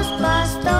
los pastores.